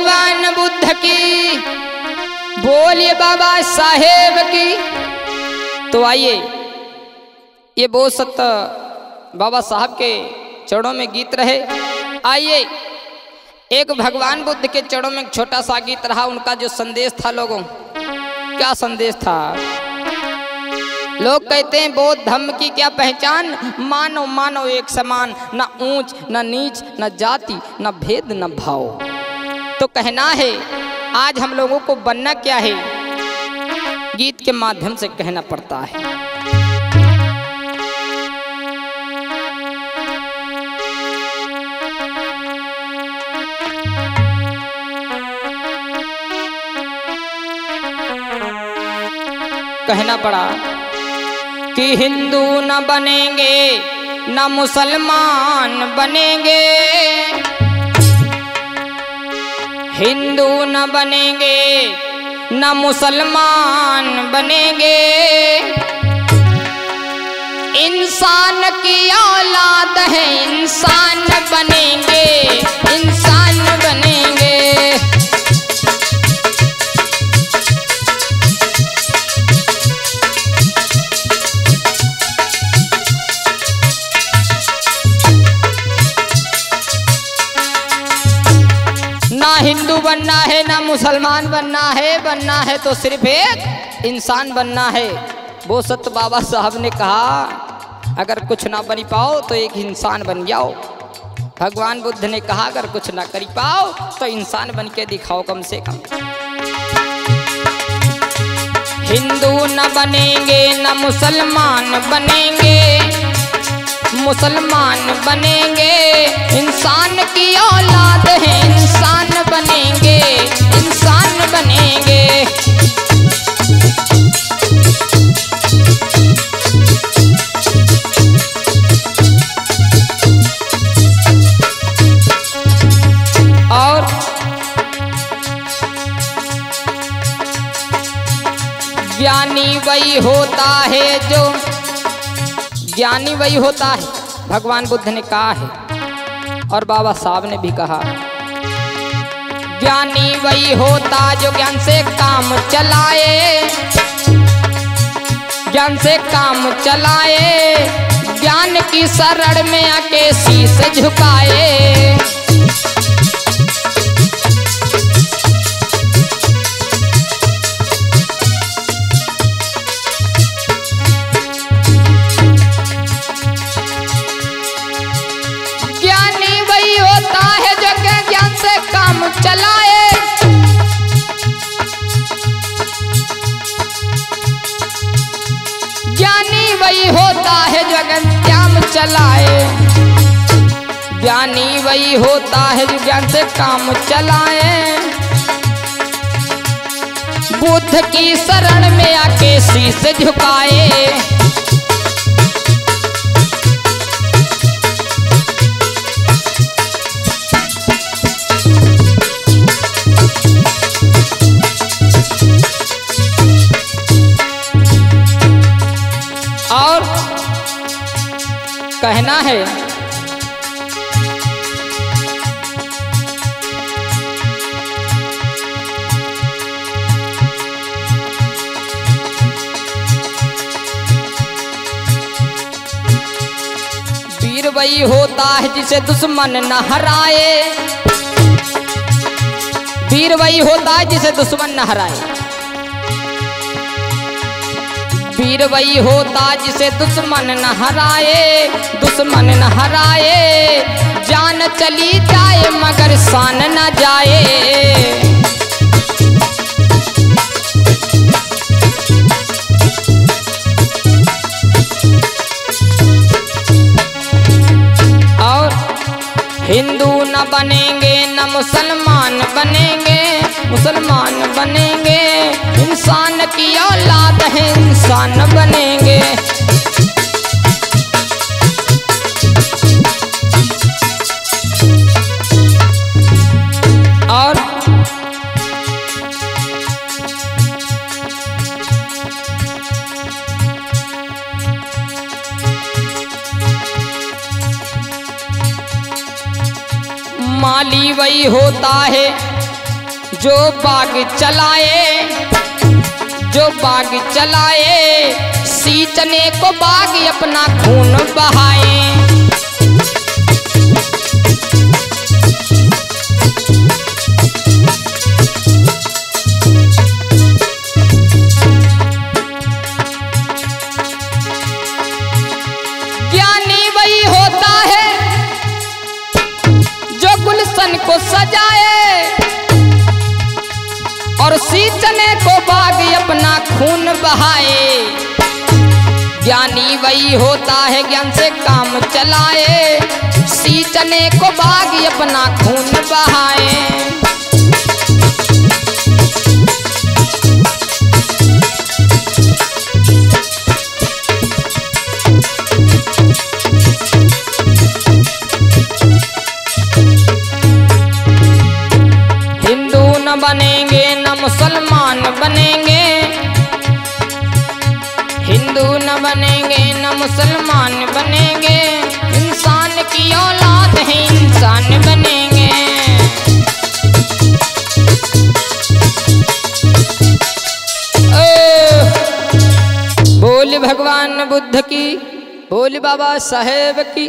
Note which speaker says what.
Speaker 1: भगवान बुद्ध की। बोलिए बाबा साहेब की। तो आइए, ये बहुत सत्य बाबा साहब के चरणों में गीत रहे। आइए, एक भगवान बुद्ध के चरणों में छोटा सा गीत रहा, उनका जो संदेश था लोगों। क्या संदेश था? लोग कहते हैं, बौद्ध धर्म की क्या पहचान? मानव मानव एक समान, न ऊंच, न नीच, न जाति, न भेद, न भाव। तो कहना है, आज हम लोगों को बनना क्या है? गीत के माध्यम से कहना पड़ता है। कहना पड़ा कि हिंदू न बनेंगे, न मुसलमान बनेंगे। हिंदू न बनेंगे न मुसलमान बनेंगे। इंसान की औलाद है इंसान बनेंगे इंसान बनेंगे। ना हिंदू बनना है, ना मुसलमान बनना है बनना है तो सिर्फ़ एक इंसान बनना है। वो सत्य बाबा साहब ने कहा, अगर कुछ ना बनी पाओ तो एक इंसान बन जाओ। भगवान बुद्ध ने कहा, अगर कुछ ना करी पाओ तो इंसान बन के दिखाओ कम से कम। हिंदू न बनेंगे, न मुसलमान बनेंगे मुसलमान बनेंगे। इंसान की औलाद है, इंसान बनेंगे, इंसान बनेंगे। और ज्ञानी वही होता है जो, ज्ञानी वही होता है। भगवान बुद्ध ने कहा है, और बाबा साहब ने भी कहा ज्ञानी वही होता जो ज्ञान से काम चलाए। ज्ञान से काम चलाए। ज्ञान की शरण में आके शीश झुकाए। चलाए। ज्ञानी वही होता है जो ज्ञान चलाए। ज्ञानी वही होता है जो ज्ञान से काम चलाए। बुद्ध की शरण में आके शीश झुकाए। कहना है। वीर वही होता है जिसे दुश्मन न हराए। वीर वही होता है जिसे दुश्मन न हराए। वीर वही होता जिसे दुश्मन न हराए, दुश्मन न हराए। जान चली जाए, मगर शान न जाए। और हिंदू न बनेंगे, न मुसलमान बनेंगे। मुसलमान बनेंगे। इंसान की औलाद है इंसान बनेंगे। और माली वही होता है। जो बाग चलाए, जो बाग चलाए सीतने को बाग अपना खून बहाए। ज्ञानी वही होता है, जो गुलशन को सजाए। और सींचने को बाग अपना खून बहाए। ज्ञानी वही होता है ज्ञान से काम चलाए। सींचने को बाग अपना खून बहाए। बनेंगे न मुसलमान बनेंगे। हिंदू न बनेंगे न मुसलमान बनेंगे। इंसान की औलाद है इंसान बनेंगे। ओ, बोल भगवान बुद्ध की बोल बाबा साहेब की।